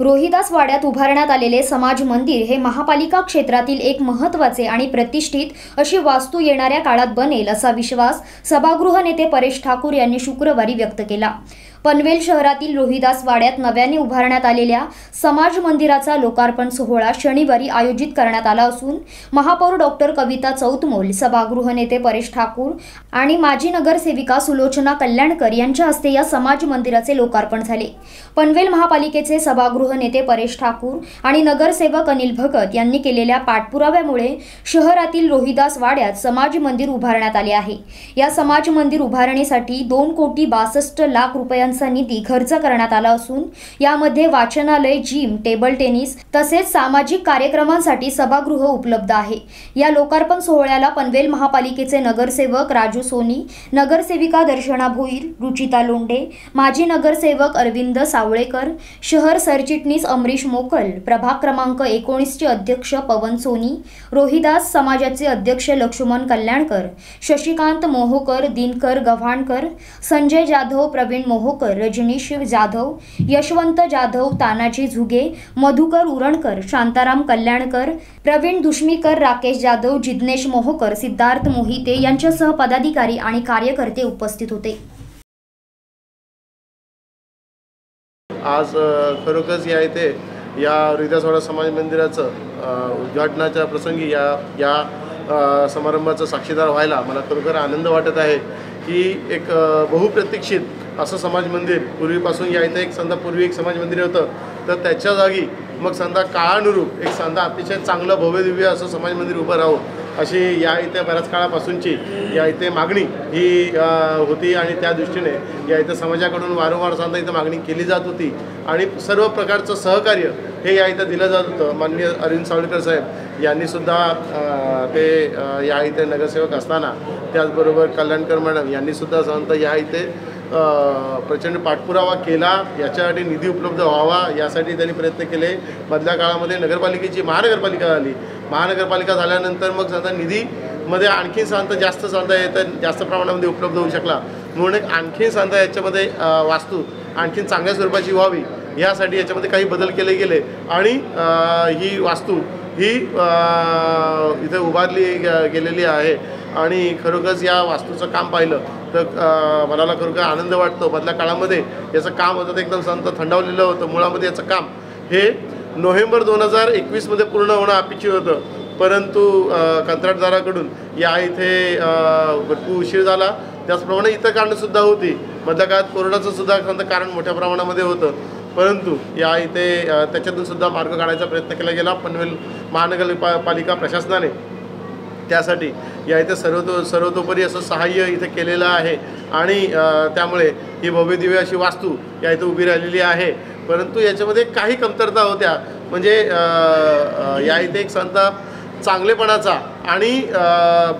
रोहिदास वाड्यात उभारण्यात आलेले समाज मंदिर हे महापालिका क्षेत्रातील एक महत्त्वाचे आणि प्रतिष्ठित अशी वास्तू येणाऱ्या काळात बनेल असा विश्वास सभागृह नेते परेश ठाकूर यांनी शुक्रवारी व्यक्त केला. पनवेल शहरातील रोहिदास वाड्यात नव्याने उभारण्यात आलेल्या समाज मंदिराचा लोकार्पण सोहळा शनिवारी आयोजित करण्यात आला असून महापौर डॉक्टर कविता चौतमोल सभागृह नेते परेश ठाकूर आणि माजी नगरसेविका सुलोचना कल्याणकर यांच्या हस्ते या समाज मंदिराचे लोकार्पण झाले. पनवेल महापालिकेचे सभागृह नेते परेश ठाकूर आणि नगरसेवक अनिल भगत यांनी केलेल्या पाठपुराव्यामुळे शहरातील रोहिदास वाड्यात समाज मंदिर उभारण्यात आले आहे. या समाज मंदिर उभारणीसाठी दोन कोटी बासष्ट लाख रुपयांचा निधी खर्च करण्यात आला असून यामध्ये वाचनालय जिम टेबल टेनिस तसेच सामाजिक कार्यक्रमांसाठी सभागृह उपलब्ध आहे. या लोकार्पण सोहळ्याला पनवेल महापालिकेचे नगरसेवक राजू सोनी नगरसेविका दर्शना भोईर रुचिता लोंढे माजी नगरसेवक अरविंद सावळेकर शहर सरचिटणीस अमरीश मोकल प्रभाग क्रमांक एकोणीसचे अध्यक्ष पवन सोनी रोहिदास समाजाचे अध्यक्ष लक्ष्मण कल्याणकर शशिकांत मोहोकर दिनकर गव्हाणकर संजय जाधव प्रवीण मोहोकर रजनीश जाधव यशवंत जाधव तानाजी झुगे मधुकर उरणकर शांताराम कल्याणकर प्रवीण दुष्मीकर राकेश जाधव जिज्ञेश मोहकर सिद्धार्थ मोहिते यांच्यासह पदाधिकारी आणि कार्यकर्ते उपस्थित होते. आज खरोखरच या इथे या हृदयसोडा समाज मंदिराचं उद्घाटनाच्या प्रसंगी या या समारंभाचा समारंभाचं साक्षीदार व्हायला मला खरोखर आनंद वाटत आहे. की एक बहुप्रतीक्षित असं समाज मंदिर पूर्वीपासून या इथे एक समजा पूर्वी एक समाज मंदिर होतं. तर त्याच्या जागी मग समजा काळानुरूप एक समजा अतिशय चांगलं भव्यदिव्य असं समाज मंदिर उभं राहावं अशी या इथे बऱ्याच काळापासूनची या इथे मागणी ही होती आणि त्या दृष्टीने या इथं समाजाकडून वारंवार सांधा इथं मागणी केली जात होती. आणि सर्व प्रकारचं सहकार्य हे या इथं दिलं जात होतं. माननीय अरविंद सावळकर साहेब यांनीसुद्धा ते या इथे नगरसेवक असताना त्याचबरोबर कल्याणकर मॅडम यांनीसुद्धा सांगता या इथे प्रचंड पाठपुरावा केला याच्यासाठी निधी उपलब्ध व्हावा यासाठी त्यांनी प्रयत्न केले. मधल्या काळामध्ये नगरपालिकेची महानगरपालिका झाली महानगरपालिका झाल्यानंतर मग सांगता निधीमध्ये आणखी सांगता जास्त सांगता येतं जास्त प्रमाणामध्ये उपलब्ध होऊ शकला. म्हणून एक आणखी सांगता याच्यामध्ये वास्तू आणखीन चांगल्या स्वरूपाची व्हावी यासाठी याच्यामध्ये काही बदल केले गेले. आणि ही वास्तू ही इथे उभारली गेलेली आहे. आणि खरोखरच या वास्तूचं काम पाहिलं तर मनाला मला खरोखर आनंद वाटतो. मधल्या काळामध्ये याचं काम होतं ते एकदम संत थंडावलेलं होतं. मुळामध्ये याचं काम हे नोव्हेंबर दोन हजार एकवीसमध्ये पूर्ण होणं अपेक्षित होतं. परंतु कंत्राटदाराकडून या इथे भरपूर उशीर झाला. त्याचप्रमाणे इतर कारणंसुद्धा होती. मधल्या काळात कोरोनाचं सुद्धा कारण मोठ्या प्रमाणामध्ये होतं. परंतु या इथे त्याच्यातून सुद्धा मार्ग काढायचा प्रयत्न केला गेला. पनवेल महानगरपा पालिका प्रशासनाने. त्यासाठी या इथे सर्वतो सर्वतोपरी असं सहाय्य इथे केलेलं आहे. आणि त्यामुळे ही भव्यदिव्य अशी वास्तू या इथे उभी राहिलेली आहे. परंतु याच्यामध्ये काही कमतरता होत्या. म्हणजे या इथे एक संत चांगलेपणाचा आणि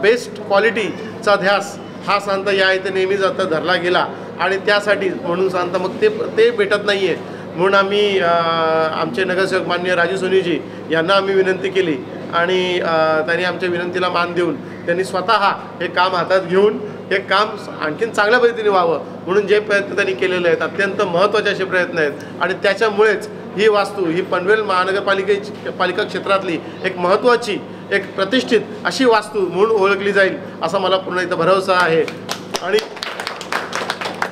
बेस्ट क्वालिटीचा ध्यास हा संत या इथे नेहमीच आता धरला गेला. आणि त्यासाठी म्हणून सांगता मग ते ते भेटत नाही आहे म्हणून आम्ही आमचे नगरसेवक मान्य राजू सोनीजी यांना आम्ही विनंती केली. आणि त्यांनी आमच्या विनंतीला मान देऊन त्यांनी स्वतः हे काम हातात घेऊन हे काम आणखीन चांगल्या पद्धतीने व्हावं म्हणून जे प्रयत्न त्यांनी केलेले आहेत अत्यंत महत्त्वाचे असे प्रयत्न आहेत. आणि त्याच्यामुळेच ही वास्तू ही पनवेल महानगरपालिकेची पालिका क्षेत्रातली एक महत्त्वाची एक प्रतिष्ठित अशी वास्तू म्हणून ओळखली जाईल असा मला पूर्ण इथं भरवसा आहे. आणि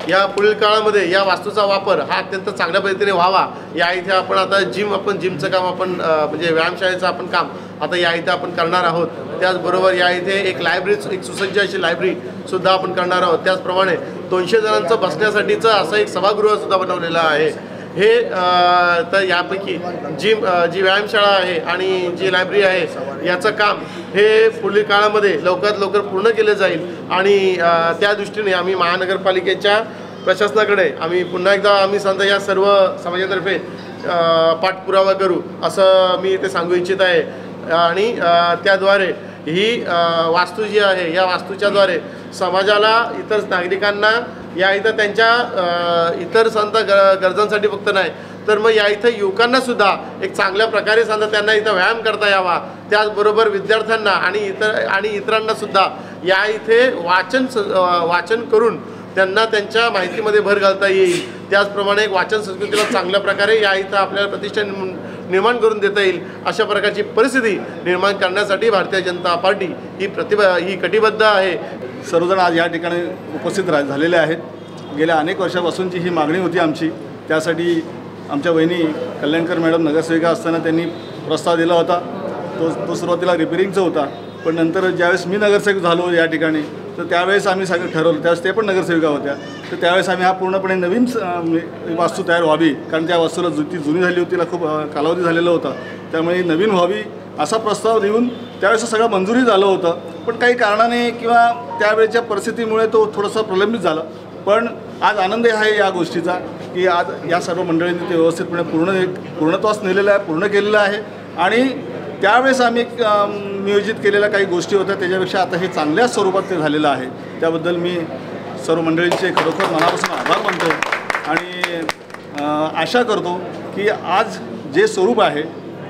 या पुढील काळामध्ये या वास्तूचा वापर हा अत्यंत चांगल्या पद्धतीने व्हावा. या इथे आपण आता जिम आपण जिमचं काम आपण म्हणजे व्यायामशाळेचं आपण काम आता या इथे आपण करणार आहोत. त्याचबरोबर या इथे एक लायब्ररी एक सुसज्ज अशी लायब्ररीसुद्धा आपण करणार आहोत. त्याचप्रमाणे दोनशे जणांचं बसण्यासाठीचं असं एक सभागृहसुद्धा बनवलेलं आहे. हे तर यापैकी जी जी व्यायामशाळा आहे आणि जी लायब्ररी आहे याचं काम हे पुढील काळामध्ये लवकरात लवकर पूर्ण केलं जाईल. आणि त्या दृष्टीने आम्ही महानगरपालिकेच्या प्रशासनाकडे आम्ही पुन्हा एकदा आम्ही समजा या सर्व समाजातर्फे पाठपुरावा करू असं मी ते सांगू इच्छित आहे. आणि त्याद्वारे ही वास्तू जी आहे या वास्तूच्याद्वारे समाजाला इतर नागरिकांना या इथं त्यांच्या इतर संत ग गरजांसाठी फक्त नाही तर मग या इथं युवकांना सुद्धा एक चांगल्या प्रकारे सांगता त्यांना इथं व्यायाम करता यावा. त्याचबरोबर विद्यार्थ्यांना आणि इतर आणि इतरांना सुद्धा या इथे वाचन स- वाचन करून त्यांना त्यांच्या माहितीमध्ये भर घालता येईल. त्याचप्रमाणे एक वाचन संस्कृतीला चांगल्या प्रकारे या इथं आपल्याला प्रतिष्ठा निर्माण करून देता येईल अशा प्रकारची परिस्थिती निर्माण करण्यासाठी भारतीय जनता पार्टी ही प्रतिभा ही कटिबद्ध आहे. सर्वजण आज या ठिकाणी उपस्थित रा झालेले आहेत. गेल्या अनेक वर्षापासूनची ही मागणी होती आमची. त्यासाठी आमच्या वहिनी कल्याणकर मॅडम नगरसेविका असताना त्यांनी प्रस्ताव दिला होता. तो तो सुरुवातीला रिपेरिंगचा होता. पण नंतर ज्यावेळेस मी नगरसेवक झालो या ठिकाणी तर त्यावेळेस आम्ही सगळं ठरवलं. त्यावेळेस ते पण नगरसेविका होत्या. तर त्यावेळेस आम्ही हा पूर्णपणे नवीन म्हणजे वास्तू तयार व्हावी. कारण त्या वास्तूला जु ती जुनी झाली होती तिला खूप कालावधी झालेला होता. त्यामुळे नवीन व्हावी असा प्रस्ताव देऊन त्यावेळेस सगळं मंजुरी झालं होतं. पण काही कारणाने किंवा त्यावेळेच्या परिस्थितीमुळे तो थोडासा प्रलंबित झाला. पण आज आनंद आहे या गोष्टीचा की आज या सर्व मंडळींनी ते व्यवस्थितपणे पूर्ण एक पूर्णत्वास नेलेलं आहे पूर्ण केलेलं आहे. आणि त्यावेळेस आम्ही नियोजित केलेल्या काही गोष्टी होत्या. त्याच्यापेक्षा आता हे चांगल्या स्वरूपात ते झालेलं आहे. त्याबद्दल मी सर्व मंडळींचे खरोखर मनापासून आभार मानतो आणि आशा करतो की आज जे स्वरूप आहे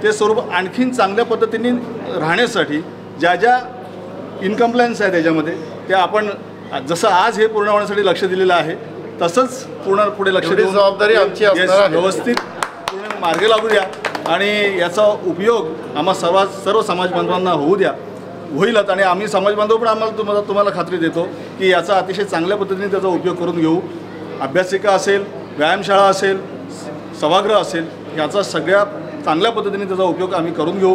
ते स्वरूप आणखीन चांगल्या पद्धतीने राहण्यासाठी ज्या ज्या इनकम्प्लायन्स आहे त्याच्यामध्ये ते आपण जसं आज हे पूर्ण होण्यासाठी लक्ष दिलेलं आहे तसंच पूर्ण पुढे लक्ष देऊन जबाबदारी आमची. व्यवस्थित पूर्ण मार्गी लागू द्या. आणि याचा उपयोग आम्हा सर्व सर्व समाज बांधवांना होऊ द्या. होईलच आणि आम्ही समाज बांधव पण आम्हाला तुम्हाला तुम्हाला खात्री देतो की याचा अतिशय चांगल्या पद्धतीने त्याचा उपयोग करून घेऊ. अभ्यासिका असेल व्यायामशाळा असेल सभागृह असेल याचा सगळ्या चांगल्या पद्धतीने त्याचा उपयोग आम्ही करून घेऊ.